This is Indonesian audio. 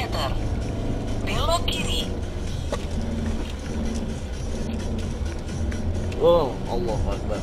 meter. Belok kiri. Wow, Allah Akbar.